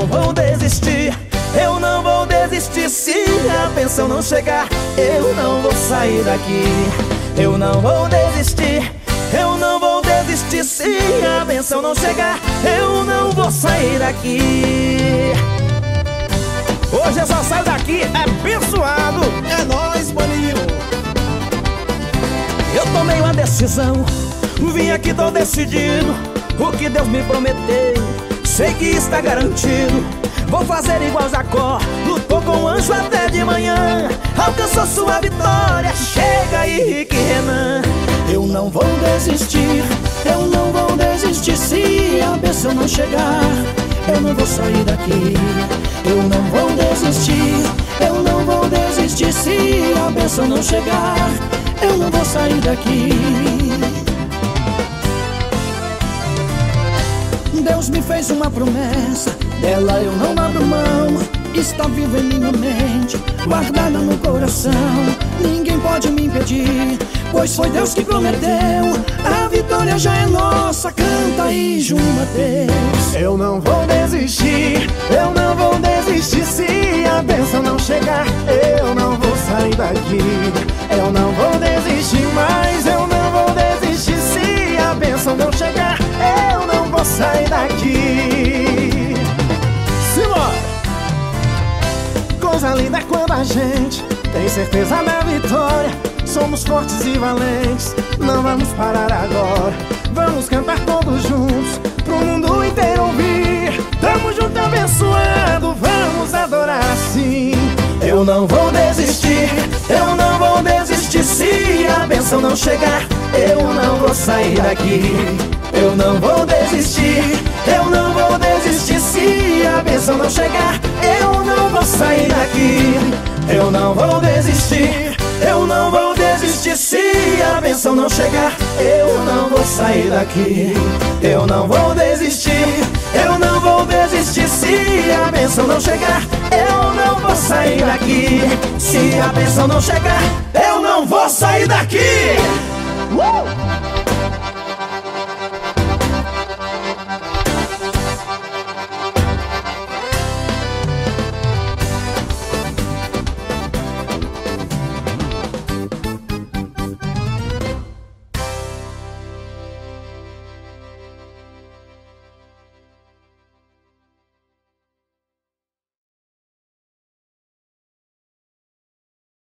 Eu não vou desistir, eu não vou desistir Se a pensão não chegar, eu não vou sair daqui. Eu não vou desistir, eu não vou desistir Se a pensão não chegar, eu não vou sair daqui. Hoje eu só saio daqui abençoado. É nóis, maninho Eu tomei uma decisão. Vim aqui tô decidido. O que Deus me prometeu Sei que está garantido. Vou fazer igual Jacó Lutou com o anjo até de manhã. Alcançou sua vitória Chega aí, Rick Renan. Eu não vou desistir Eu não vou desistir Se a bênção não chegar. Eu não vou sair daqui Eu não vou desistir. Eu não vou desistir Se a bênção não chegar. Eu não vou sair daqui Deus me fez uma promessa, dela eu não abro mão. Está viva em minha mente, guardada no coração. Ninguém pode me impedir, pois foi Deus que prometeu. A vitória já é nossa, canta aí junto a Deus. Eu não vou desistir, eu não vou desistir se a bênção não chegar. Eu não vou sair daqui, eu não vou gente tem certeza da vitória. Somos fortes e valentes, não vamos parar agora. Vamos cantar todos juntos, pro mundo inteiro ouvir. Tamo junto abençoado, vamos adorar assim. Eu não vou desistir, eu não vou desistir se a bênção não chegar. Eu não vou sair daqui. Eu não vou desistir, eu não vou desistir se a bênção não chegar. Sair daqui. Eu não vou desistir, eu não vou desistir se a bênção não chegar. Eu não vou sair daqui. Eu não vou desistir, eu não vou desistir se a bênção não chegar. Eu não vou sair daqui. Se a bênção não chegar, eu não vou sair daqui. Uh!